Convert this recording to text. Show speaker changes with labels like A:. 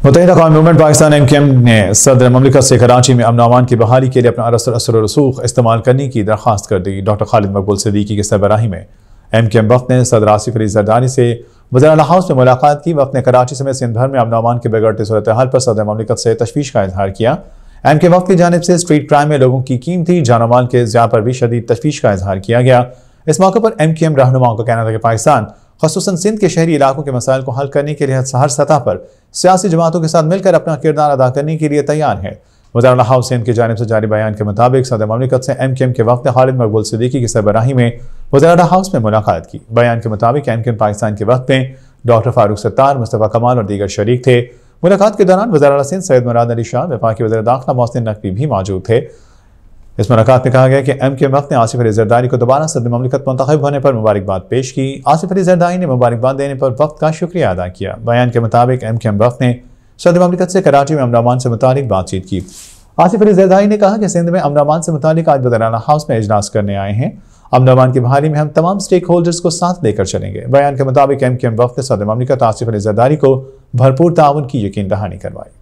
A: Muttahida Qaumi Movement Pakistan M K M ने सदर ममलिकत से कराची में अमन अमान की बहाली के लिए अपना असर असर रसूख इस्तेमाल करने की दरख्वास्त कर दी। डॉक्टर खालिद मकबूल सदीकी की सरबराही में एम के एम वक्त ने सदर आसिफ अली जरदानी से वजर हाउस में मुलाकात की। वक्त ने कराची समेत सिंध भर में अमन अमान के बिगड़ते सूरत हाल पर सदर ममलिकत से तशवीश का इजहार किया। एम के वक्त की जानब से स्ट्रीट क्राइम में लोगों की कीमती जानमाल के ज़्या पर भी शदीद तशवीश का इजहार किया गया। इस मौके पर एम के एम रहनुमाओं का कहना था कि पाकिस्तान खसूस सिंध के शहरी इलाकों के मसाइल को हल करने के लिए हर सतह पर सियासी जमातों के साथ मिलकर अपना किरदार अदा करने के लिए तैयार है। वजार हाउस सिंध की जानब से जारी बयान के मुताबिक सदर ममलिकत से एम के एम के वक्त खालिद मकबूल सदीकी की सरबराही में वजार हाउस में मुलाकात की। बयान के मुताबिक एम के एम पाकिस्तान के वक्त में डॉक्टर फारूक सत्तार, मुस्तफ़ा कमाल और दीगर शरीक थे। मुलाकात के दौरान वजार सिंध सैद मुराद अली शाह, वफाकी वजर दाखिला मोहसिन नकवी भी मौजूद थे। इस मुलाकात में कहा गया कि एम के वक्त ने आसिफ अली जरदारी को दोबारा सदर ममलिकत मुंतब होने पर मुबारकबाद पेश की। आसिफ अली जरदारी ने मुबारकबाद देने पर वक्त का शुक्रिया अदा किया। बयान के मुताबिक एम के एम वक्त ने सदर ममलिकत से कराची में अमरामान से मुतालिक बातचीत की। आसिफ अली जरदारी ने कहा कि सिंध में अमरामान से मुतालिक आज बदराना हाउस में इजलास करने आए हैं। अमरामान की बहाली में हम तमाम स्टेक होल्डर्स को साथ लेकर चलेंगे। बयान के मुताबिक एम के एम वक्त ने सदर ममलिकत आसिफ अली जरदारी को भरपूर ताउन की यकीन दहानी करवाई।